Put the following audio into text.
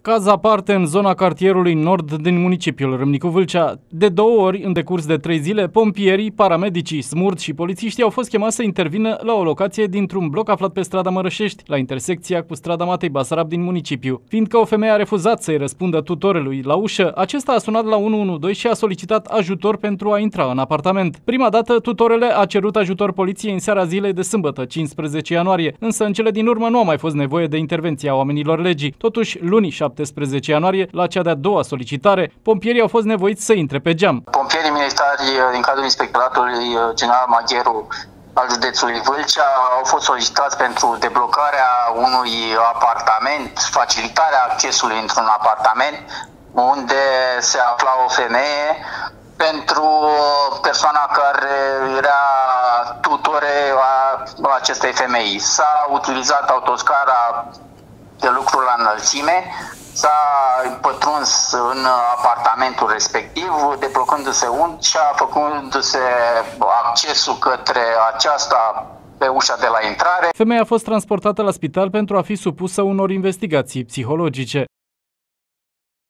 Caz aparte în zona cartierului nord din municipiul Râmnicu Vâlcea. De două ori, în decurs de trei zile, pompierii, paramedicii, smurt și polițiștii au fost chemați să intervină la o locație dintr-un bloc aflat pe strada Mărășești, la intersecția cu strada Matei Basarab din municipiu. Fiindcă o femeie a refuzat să-i răspundă tutorelui la ușă, acesta a sunat la 112 și a solicitat ajutor pentru a intra în apartament. Prima dată, tutorele a cerut ajutor poliției în seara zilei de sâmbătă, 15 ianuarie, însă în cele din urmă nu a mai fost nevoie de intervenția oamenilor legii. Totuși, luni 17 ianuarie, la cea de-a doua solicitare, pompierii au fost nevoiți să intre pe geam. Pompierii militari din cadrul Inspectoratului General Magheru al județului Vâlcea au fost solicitați pentru deblocarea unui apartament, facilitarea accesului într-un apartament unde se afla o femeie pentru persoana care era tutore a acestei femei. S-a utilizat autoscara de lucru la înălțime, s-a pătruns în apartamentul respectiv, deblocându-se un și a făcându-se accesul către aceasta pe ușa de la intrare. Femeia a fost transportată la spital pentru a fi supusă unor investigații psihologice.